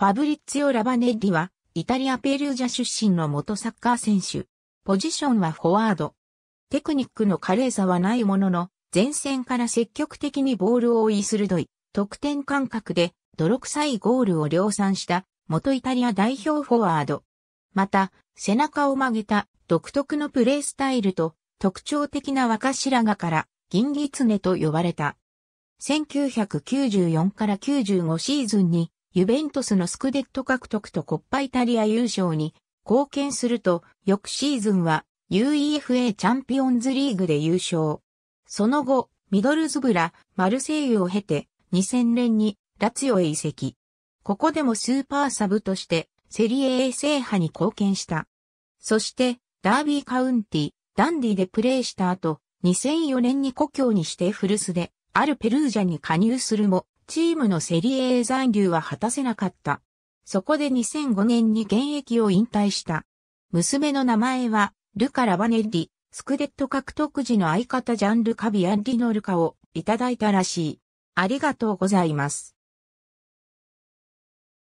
ファブリッツィオ・ラバネッリは、イタリア・ペルージャ出身の元サッカー選手。ポジションはフォワード。テクニックの華麗さはないものの、前線から積極的にボールを追い鋭い、得点感覚で泥臭いゴールを量産した元イタリア代表フォワード。また、背中を曲げた独特のプレースタイルと特徴的な若白髪から銀狐と呼ばれた。1994から95シーズンにユベントスのスクデット獲得とコッパイタリア優勝に貢献すると、翌シーズンは UEFA チャンピオンズリーグで優勝。その後、ミドルズブラ、マルセイユを経て、2000年にラツィオへ移籍。ここでもスーパーサブとしてセリエ A 制覇に貢献した。そして、ダービーカウンティ、ダンディでプレーした後、2004年に故郷にして古巣で、あるペルージャに加入するも、チームのセリエ A 残留は果たせなかった。そこで2005年に現役を引退した。娘の名前は、ルカ・ラバネッリ、スクデット獲得時の相方ジャンルカビアンリノルカをいただいたらしい。ありがとうございます。